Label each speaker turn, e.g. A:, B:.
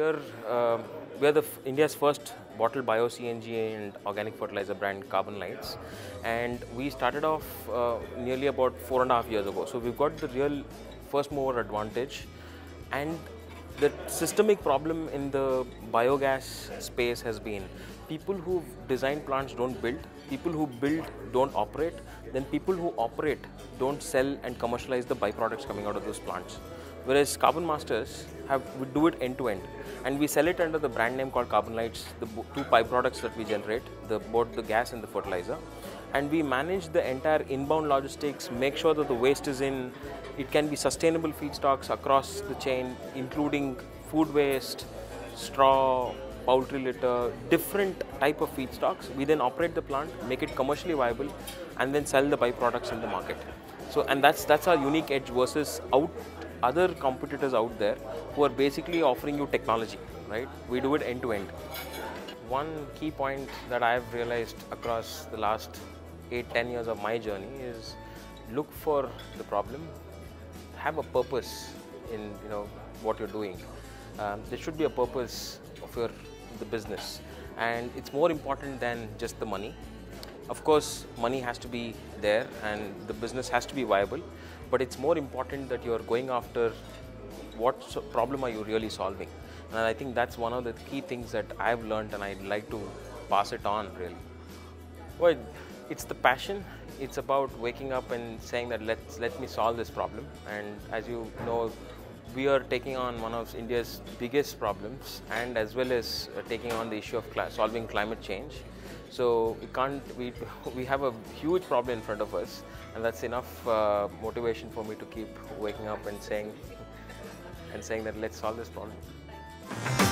A: are uh, we are the India's first bottled bio CNG and organic fertilizer brand Carbon Lights, and we started off uh, nearly about four and a half years ago. So we've got the real first mover advantage, and the systemic problem in the biogas space has been people who design plants don't build, people who build don't operate, then people who operate don't sell and commercialize the byproducts coming out of those plants. Whereas Carbon Masters have we do it end to end, and we sell it under the brand name called Carbon Lights. The two byproducts that we generate, the both the gas and the fertilizer, and we manage the entire inbound logistics. Make sure that the waste is in. It can be sustainable feedstocks across the chain, including food waste, straw, poultry litter, different type of feedstocks. We then operate the plant, make it commercially viable, and then sell the byproducts in the market. So, and that's that's our unique edge versus out other competitors out there who are basically offering you technology, right? We do it end to end. One key point that I've realized across the last eight, ten years of my journey is look for the problem, have a purpose in you know what you're doing. Um, there should be a purpose of your the business, and it's more important than just the money. Of course, money has to be there, and the business has to be viable. But it's more important that you're going after what problem are you really solving, and I think that's one of the key things that I've learned, and I'd like to pass it on really. Well, it's the passion. It's about waking up and saying that let's let me solve this problem. And as you know, we are taking on one of India's biggest problems, and as well as uh, taking on the issue of solving climate change. So we can't. We we have a huge problem in front of us, and that's enough uh, motivation for me to keep waking up and saying and saying that let's solve this problem.